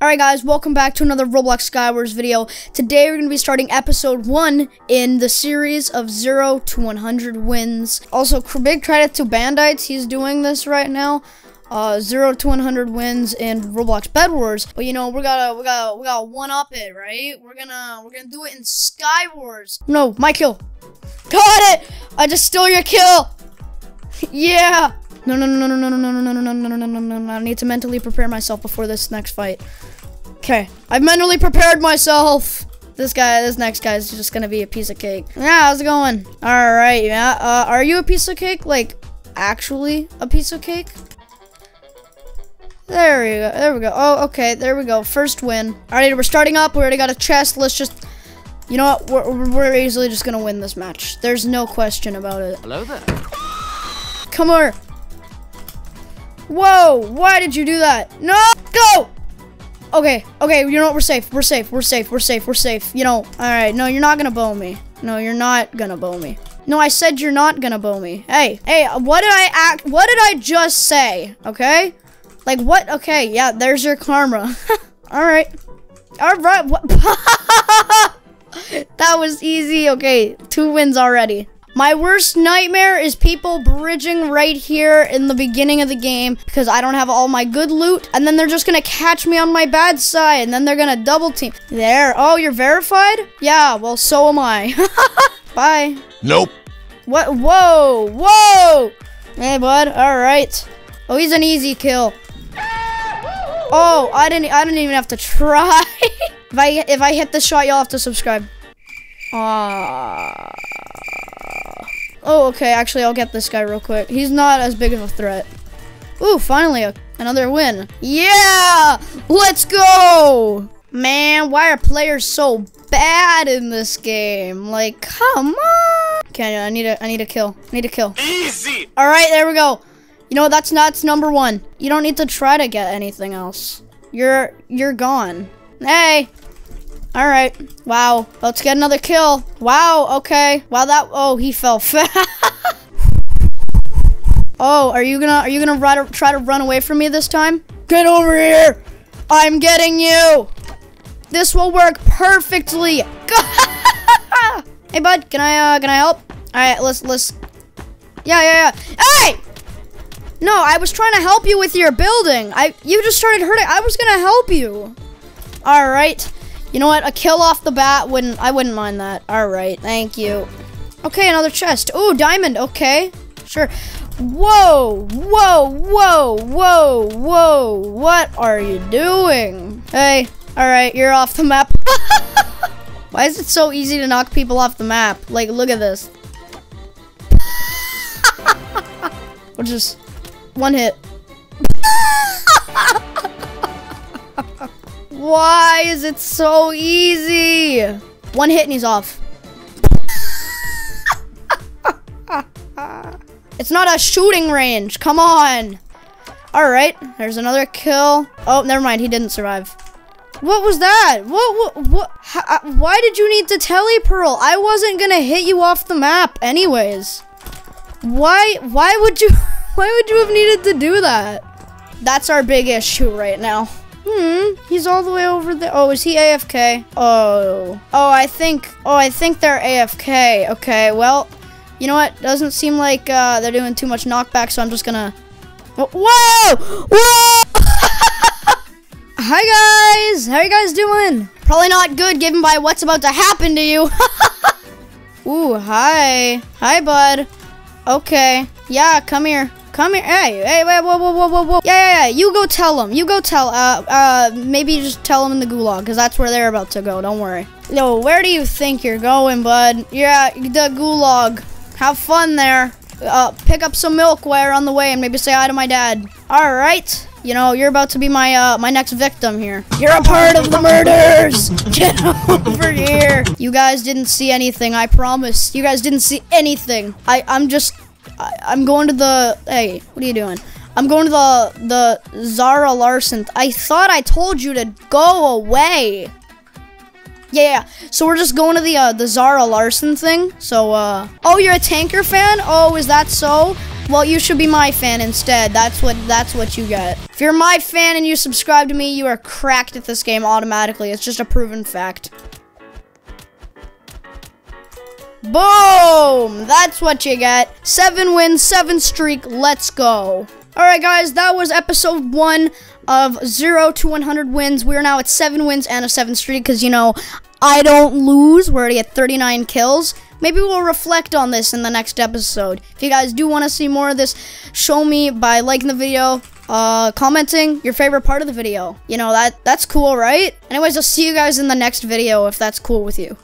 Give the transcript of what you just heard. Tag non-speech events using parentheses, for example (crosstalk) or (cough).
Alright guys, welcome back to another Roblox Skywars video. Today we're going to be starting episode 1 in the series of 0 to 100 wins. Also, big credit to Bandites, he's doing this right now. Uh, 0 to 100 wins in Roblox Bed Wars. But you know, we gotta, we gotta, we gotta one up it, right? We're gonna, we're gonna do it in Sky Wars. No, my kill. Got it! I just stole your kill! yeah! No, no, no, no, no, no, no, no, no, no, no, no, no, no, no, I need to mentally prepare myself before this next fight. Okay, I've mentally prepared myself. This guy, this next guy is just gonna be a piece of cake. Yeah, how's it going? All right, yeah. Uh, are you a piece of cake? Like, actually a piece of cake? There we go. There we go. Oh, okay. There we go. First win. All right, we're starting up. We already got a chest. Let's just. You know what? We're, we're easily just gonna win this match. There's no question about it. Hello there. Come here. Whoa! Why did you do that? No! Go! Okay, okay, you know what? We're safe. We're safe. We're safe. We're safe. We're safe. You know, alright. No, you're not gonna bow me. No, you're not gonna bow me. No, I said you're not gonna bow me. Hey, hey, what did I act? What did I just say? Okay? Like, what? Okay, yeah, there's your karma. (laughs) alright. Alright, what? (laughs) that was easy. Okay, two wins already. My worst nightmare is people bridging right here in the beginning of the game because I don't have all my good loot and then they're just gonna catch me on my bad side and then they're gonna double team. There. Oh, you're verified? Yeah, well, so am I. (laughs) Bye. Nope. What? Whoa, whoa. Hey, bud. All right. Oh, he's an easy kill. Oh, I didn't. I didn't even have to try. (laughs) if I if I hit the shot, y'all have to subscribe. Ah. Oh, okay. Actually, I'll get this guy real quick. He's not as big of a threat. Ooh, finally a, another win. Yeah! Let's go! Man, why are players so bad in this game? Like, come on! Okay, I need a, I need a kill. I need a kill. Easy! All right, there we go. You know, that's that's number one. You don't need to try to get anything else. You're, you're gone. Hey! All right. Wow. Let's get another kill. Wow. Okay. Wow. That. Oh, he fell (laughs) fast. oh, are you gonna are you gonna to, try to run away from me this time? Get over here. I'm getting you. This will work perfectly. (laughs) hey, bud. Can I uh can I help? All right. Let's let's. Yeah yeah yeah. Hey. No, I was trying to help you with your building. I you just started hurting. I was gonna help you. All right. You know what? A kill off the bat wouldn't I wouldn't mind that. All right, thank you. Okay, another chest. Oh, diamond. Okay, sure. Whoa, whoa, whoa, whoa, whoa. What are you doing? Hey, all right, you're off the map. (laughs) Why is it so easy to knock people off the map? Like, look at this. (laughs) Or just one hit. (laughs) Why is it so easy? One hit and he's off. (laughs) it's not a shooting range. Come on. All right, there's another kill. Oh, never mind. He didn't survive. What was that? What? What? what how, uh, why did you need to tele pearl? I wasn't gonna hit you off the map, anyways. Why? Why would you? (laughs) Why would you have needed to do that? That's our big issue right now. Hmm, he's all the way over there. Oh, is he AFK? Oh. Oh, I think, oh, I think they're AFK. Okay, well, you know what? Doesn't seem like uh, they're doing too much knockback, so I'm just gonna, whoa! Whoa! (laughs) Hi, guys. How you guys doing? Probably not good given by what's about to happen to you. (laughs) Ooh, hi. Hi, bud. Okay. Yeah, come here. Come here. Hey, hey, whoa, whoa, whoa, whoa, whoa. Yeah, yeah, yeah. You go tell them. You go tell, uh, uh, maybe just tell them in the gulag, because that's where they're about to go. Don't worry. No, where do you think you're going, bud? Yeah, the gulag. Have fun there. Uh, pick up some milk on the way and maybe say hi to my dad. All right. You know, you're about to be my, uh, my next victim here. You're a part of the murders! (laughs) Get over here! You guys didn't see anything, I promise. You guys didn't see anything. I, I'm just I, am going to the. Hey, what are you doing? I'm going to the the Zara Larsson. I thought I told you to go away. Yeah, yeah. So we're just going to the uh, the Zara Larsson thing. So, uh, oh, you're a Tanqr fan? Oh, is that so? Well, you should be my fan instead. That's what that's what you get. If you're my fan and you subscribe to me, you are cracked at this game automatically. It's just a proven fact. Boom! That's what you get. Seven wins, seven streak. Let's go. All right, guys, that was episode one of 0 to 100 wins. We're now at 7 wins and a 7 streak because, you know, I don't lose. We're already at 39 kills. Maybe we'll reflect on this in the next episode. If you guys do want to see more of this, show me by liking the video, uh, commenting your favorite part of the video. You know, that that's cool, right? Anyways, I'll see you guys in the next video if that's cool with you.